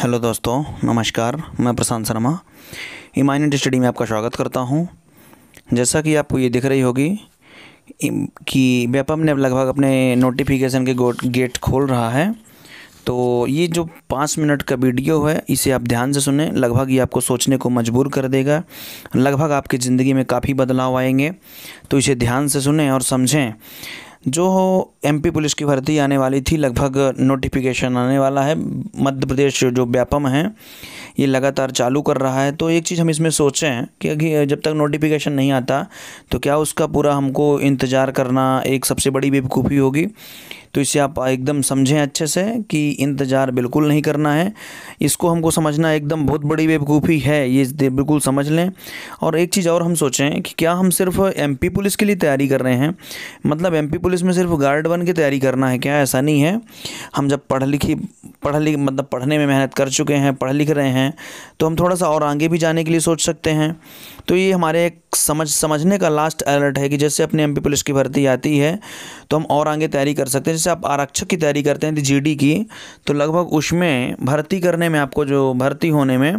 Hello दोस्तों, नमस्कार, मैं प्रशांत शर्मा। इमाइनेंट स्टडी में आपका स्वागत करता हूँ। जैसा कि आपको ये दिख रही होगी कि व्यापम ने लगभग अपने नोटिफिकेशन के गेट खोल रहा है। तो ये जो पाँच मिनट का वीडियो है, इसे आप ध्यान से सुने, लगभग ये आपको सोचने को मजबूर कर देगा। लगभग आपकी ज़िंदगी में काफ़ी बदलाव आएँगे। तो इसे ध्यान से सुने और समझें। जो एमपी पुलिस की भर्ती आने वाली थी, लगभग नोटिफिकेशन आने वाला है। मध्य प्रदेश जो व्यापम है, ये लगातार चालू कर रहा है। तो एक चीज़ हम इसमें सोचें कि जब तक नोटिफिकेशन नहीं आता तो क्या उसका पूरा हमको इंतज़ार करना एक सबसे बड़ी बेवकूफ़ी होगी? तो इसे आप एकदम समझें अच्छे से कि इंतज़ार बिल्कुल नहीं करना है। इसको हमको समझना एकदम बहुत बड़ी बेवकूफ़ी है, ये बिल्कुल समझ लें। और एक चीज़ और हम सोचें कि क्या हम सिर्फ़ एमपी पुलिस के लिए तैयारी कर रहे हैं? मतलब एमपी पुलिस में सिर्फ़ गार्ड बन के तैयारी करना है क्या? ऐसा नहीं है। हम जब पढ़ लिखी पढ़ लिख मतलब पढ़ने में मेहनत कर चुके हैं पढ़ लिख रहे हैं तो हम थोड़ा सा और आगे भी जाने के लिए सोच सकते हैं। तो ये हमारे एक समझ, समझने का लास्ट अलर्ट है कि जैसे अपने एमपी पुलिस की भर्ती आती है तो हम और आगे तैयारी कर सकते हैं। जैसे आप आरक्षक की तैयारी करते हैं जीडी की तो लगभग उसमें भर्ती करने में आपको जो, भर्ती होने में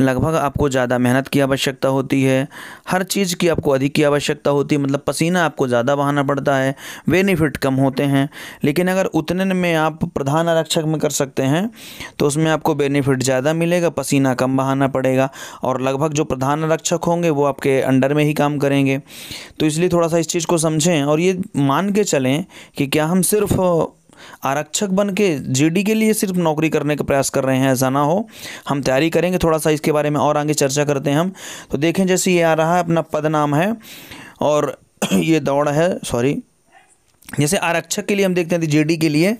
लगभग आपको ज़्यादा मेहनत की आवश्यकता होती है। हर चीज़ की आपको अधिक की आवश्यकता होती है मतलब पसीना आपको ज़्यादा बहाना पड़ता है, बेनिफिट कम होते हैं। लेकिन अगर उतने में आप प्रधान आरक्षक में कर सकते हैं तो उसमें आपको बेनिफिट ज़्यादा मिलेगा, पसीना कम बहाना पड़ेगा, और लगभग जो प्रधान आरक्षक होंगे वो आपके अंडर में ही काम करेंगे। तो इसलिए थोड़ा सा इस चीज़ को समझें, और ये मान के चलें कि क्या हम सिर्फ़ आरक्षक बन के जीडी के लिए सिर्फ़ नौकरी करने का प्रयास कर रहे हैं, ऐसा ना हो। हम तैयारी करेंगे थोड़ा सा इसके बारे में और आगे चर्चा करते हैं हम। तो देखें जैसे ये आ रहा है, अपना पद नाम है और ये दौड़ है सॉरी जैसे आरक्षक के लिए हम देखते हैं जेडी के लिए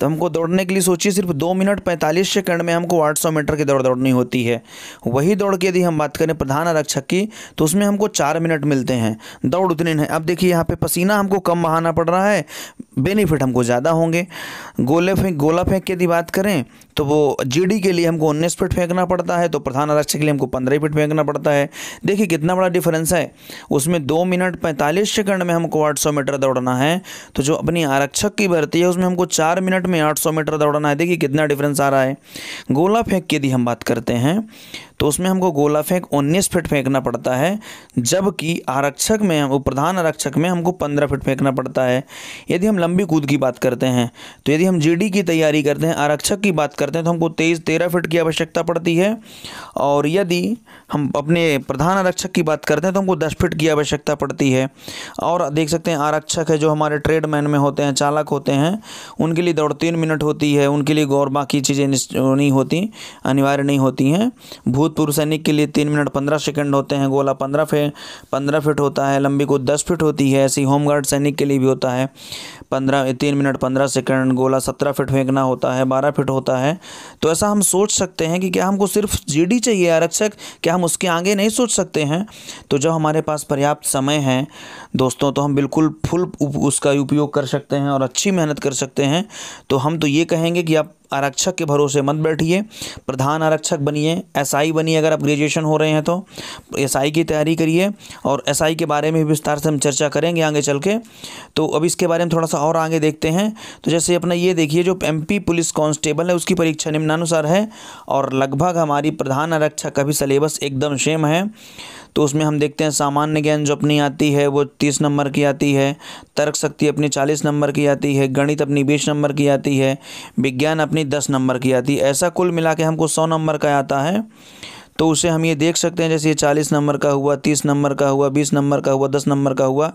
तो हमको दौड़ने के लिए सोचिए, सिर्फ़ दो मिनट पैंतालीस सेकंड में हमको आठ सौ मीटर की दौड़ दौड़नी होती है। वही दौड़ की यदि हम बात करें प्रधान आरक्षक की तो उसमें हमको चार मिनट मिलते हैं। दौड़ उतनी है अब देखिए यहाँ पे पसीना हमको कम बहाना पड़ रहा है। बेनिफिट हमको ज़्यादा होंगे। गोले फेंक, गोला फेंक की यदि बात करें तो वो जीडी के लिए हमको उन्नीस फीट फेंकना पड़ता है तो प्रधान आरक्षक के लिए हमको पंद्रह फीट फेंकना पड़ता है। देखिए कितना बड़ा डिफरेंस है। उसमें दो मिनट पैंतालीस सेकंड में हमको आठ सौ मीटर दौड़ना है। तो जो अपनी आरक्षक की भर्ती है, उसमें हमको चार मिनट में आठ सौ मीटर दौड़ना है। देखिए कितना डिफरेंस आ रहा है। गोला फेंक की यदि हम बात करते हैं तो उसमें हमको गोला फेंक, उन्नीस फिट फेंकना पड़ता है, जबकि आरक्षक में, वो प्रधान आरक्षक में हमको पंद्रह फिट फेंकना पड़ता है। यदि हम लंबी कूद की बात करते हैं तो यदि हम जीडी की तैयारी करते हैं, आरक्षक की बात करते हैं तो हमको तेईस, तेरह फिट की आवश्यकता पड़ती है। और यदि हम अपने प्रधान आरक्षक की बात करते हैं तो हमको दस फिट की आवश्यकता पड़ती है। और देख सकते हैं, आरक्षक है जो हमारे ट्रेडमैन में होते हैं, चालक होते हैं, उनके लिए दौड़ तीन मिनट होती है, उनके लिए गौर बाकी चीज़ें नहीं होती, अनिवार्य नहीं होती हैं। भूत भूतपूर्व सैनिक के लिए तीन मिनट पंद्रह सेकंड होते हैं गोला, पंद्रह फे, पंद्रह फिट होता है, लंबी को दस फिट होती है, ऐसी होमगार्ड सैनिक के लिए भी होता है। पंद्रह तीन मिनट पंद्रह सेकंड, गोला सत्रह फिट फेंकना होता है, बारह फिट होता है। तो ऐसा हम सोच सकते हैं कि क्या हमको सिर्फ़ जीडी चाहिए आरक्षक क्या हम उसके आगे नहीं सोच सकते हैं? तो जब हमारे पास पर्याप्त समय है, दोस्तों तो हम बिल्कुल फुल उसका उपयोग कर सकते हैं और अच्छी मेहनत कर सकते हैं। तो हम तो ये कहेंगे कि आप आरक्षक के भरोसे मत बैठिए। प्रधान आरक्षक बनिए। एसआई बनिए अगर आप ग्रेजुएशन हो रहे हैं तो। एसआई की तैयारी करिए और एसआई के बारे में भी विस्तार से हम चर्चा करेंगे आगे चल के। तो अब इसके बारे में थोड़ा सा और आगे देखते हैं। तो जैसे अपना ये देखिए, जो एमपी पुलिस कांस्टेबल है, उसकी परीक्षा निम्नानुसार है और लगभग हमारी प्रधान आरक्षक का भी सिलेबस एकदम सेम है। तो उसमें हम देखते हैं सामान्य ज्ञान जो अपनी आती है, वो तीस नंबर की आती है, तर्क शक्ति अपनी चालीस नंबर की आती है, गणित अपनी बीस नंबर की आती है, विज्ञान अपनी दस नंबर की आती है। ऐसा कुल मिला के हमको सौ नंबर का आता है। तो उसे हम ये देख सकते हैं, जैसे ये चालीस नंबर का हुआ, तीस नंबर का हुआ, बीस नंबर का हुआ, दस नंबर का हुआ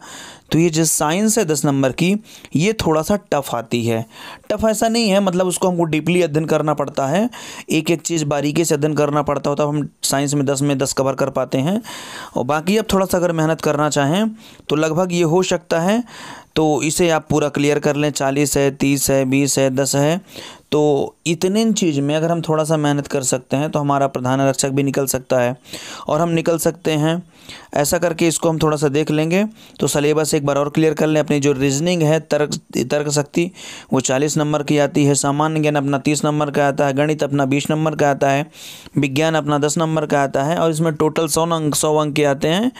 तो ये जो साइंस है दस नंबर की, ये थोड़ा सा टफ आती है। टफ ऐसा नहीं है मतलब उसको हमको डीपली अध्ययन करना पड़ता है। एक एक चीज़ बारीकी से अध्ययन करना पड़ता है, हम साइंस में दस में दस कवर कर पाते हैं। और बाकी अब थोड़ा सा अगर मेहनत करना चाहें तो लगभग ये हो सकता है। तो इसे आप पूरा क्लियर कर लें, चालीस है, तीस है, बीस है, दस है तो इतने चीज़ में अगर हम थोड़ा सा मेहनत कर सकते हैं तो हमारा प्रधान आरक्षक भी निकल सकता है। और हम निकल सकते हैं। ऐसा करके इसको हम थोड़ा सा देख लेंगे। तो सलेबस एक बार और क्लियर कर लें। अपनी जो रीजनिंग है, तर्क तर्क शक्ति, वो चालीस नंबर की आती है। सामान्य ज्ञान अपना तीस नंबर का आता है। गणित अपना बीस नंबर का आता है। विज्ञान अपना दस नंबर का आता है। और इसमें टोटल सौ अंक सौ अंक के आते हैं।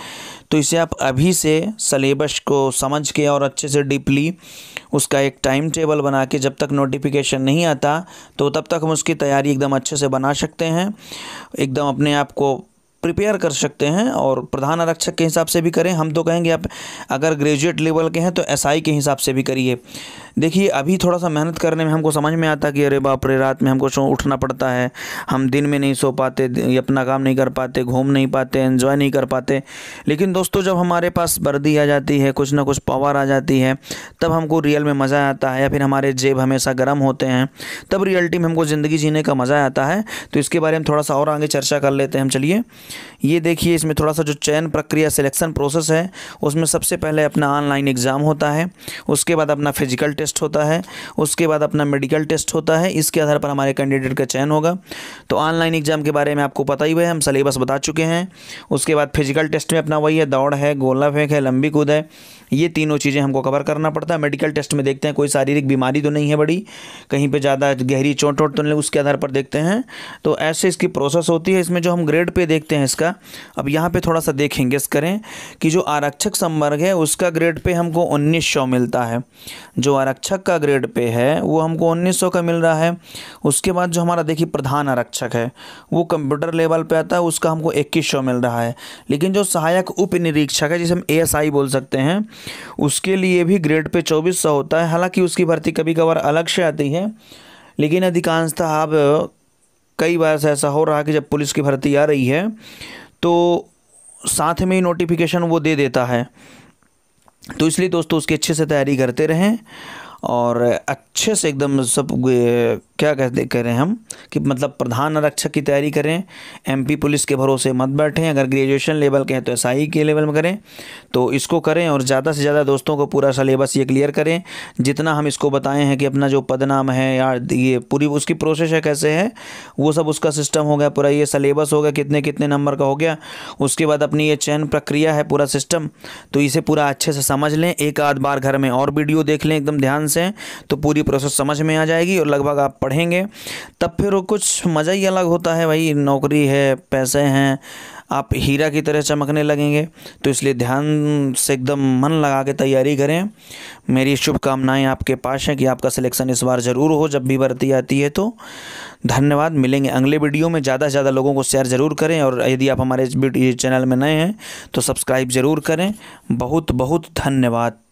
तो इसे आप अभी से सलेबस को समझ के और अच्छे से डीपली उसका एक टाइम टेबल बना के जब तक नोटिफिकेशन नहीं आता तो तब तक हम उसकी तैयारी एकदम अच्छे से बना सकते हैं। एकदम अपने आप को प्रिपेयर कर सकते हैं और प्रधान आरक्षक के हिसाब से भी करें। हम तो कहेंगे आप अगर ग्रेजुएट लेवल के हैं तो एसआई के हिसाब से भी करिए। देखिए, अभी थोड़ा सा मेहनत करने में हमको समझ में आता कि अरे बाप रे, रात में हमको उठना पड़ता है। हम दिन में नहीं सो पाते अपना काम नहीं कर पाते, घूम नहीं पाते एंजॉय नहीं कर पाते। लेकिन दोस्तों, जब हमारे पास वर्दी आ जाती है, कुछ ना कुछ पावर आ जाती है, तब हमको रियल में मज़ा आता है या फिर हमारे जेब हमेशा गर्म होते हैं, तब रियलिटी में हमको ज़िंदगी जीने का मज़ा आता है। तो इसके बारे में थोड़ा सा और आगे चर्चा कर लेते हैं। हम चलिए। ये देखिए, इसमें थोड़ा सा जो चयन प्रक्रिया सिलेक्शन प्रोसेस है, उसमें सबसे पहले अपना ऑनलाइन एग्ज़ाम होता है, उसके बाद अपना फ़िज़िकल टेस्ट होता है, उसके बाद अपना मेडिकल टेस्ट होता है, इसके आधार पर हमारे कैंडिडेट का चयन होगा। तो ऑनलाइन एग्ज़ाम के बारे में आपको पता ही हुआ है, हम सलेबस बता चुके हैं। उसके बाद फ़िज़िकल टेस्ट में अपना वही है, दौड़ है, गोला फेंक है, लंबी कूद है, ये तीनों चीज़ें हमको कवर करना पड़ता है। मेडिकल टेस्ट में देखते हैं, कोई शारीरिक बीमारी तो नहीं है बड़ी, कहीं पे ज़्यादा गहरी चोट वोट तो नहीं, उसके आधार पर देखते हैं। तो ऐसे इसकी प्रोसेस होती है, इसमें जो हम ग्रेड पे देखते हैं इसका। अब यहाँ पे थोड़ा सा देखेंगे इस करें कि जो आरक्षक संवर्ग है, उसका ग्रेड पे हमको उन्नीस सौ मिलता है। जो आरक्षक का ग्रेड पे है, वो हमको उन्नीस सौ का मिल रहा है। उसके बाद जो हमारा देखिए प्रधान आरक्षक है, वो कंप्यूटर लेवल पे आता है, उसका हमको इक्कीस सौ मिल रहा है। लेकिन जो सहायक उप निरीक्षक है, जिसे हम ए बोल सकते हैं, उसके लिए भी ग्रेड पे चौबीस होता है। हालाँकि उसकी भर्ती कभी कभार अलग से आती है, लेकिन अधिकांशतः अब कई बार ऐसा हो रहा है कि जब पुलिस की भर्ती आ रही है तो साथ में ही नोटिफिकेशन वो दे देता है। तो इसलिए दोस्तों उसकी अच्छे से तैयारी करते रहें। और अच्छे से एकदम सब क्या कहते कह रहे हैं हम कि मतलब प्रधान आरक्षक की तैयारी करें एमपी पुलिस के भरोसे मत बैठें, अगर ग्रेजुएशन लेवल के हैं तो एस के लेवल में करें तो इसको करें और ज़्यादा से ज़्यादा दोस्तों को पूरा सलेबस ये क्लियर करें, जितना हम इसको बताए हैं कि अपना जो पदनाम है या ये पूरी उसकी प्रोसेस है कैसे है, वो सब उसका सिस्टम हो गया, पूरा ये सलेबस हो गया, कितने कितने नंबर का हो गया, उसके बाद अपनी ये चयन प्रक्रिया है पूरा सिस्टम तो इसे पूरा अच्छे से समझ लें, एक आध बार घर में और वीडियो देख लें, एकदम ध्यान से तो पूरी प्रोसेस समझ में आ जाएगी और लगभग आप पढ़ेंगे। तब फिर वो कुछ मज़ा ही अलग होता है भाई, नौकरी है, पैसे हैं, आप हीरा की तरह चमकने लगेंगे। तो इसलिए ध्यान से एकदम मन लगा के तैयारी करें। मेरी शुभकामनाएँ आपके पास हैं कि आपका सिलेक्शन इस बार ज़रूर हो, जब भी भर्ती आती है तो। धन्यवाद, मिलेंगे अगले वीडियो में। ज़्यादा से ज़्यादा लोगों को शेयर ज़रूर करें और यदि आप हमारे चैनल में नए हैं तो सब्सक्राइब ज़रूर करें। बहुत बहुत धन्यवाद।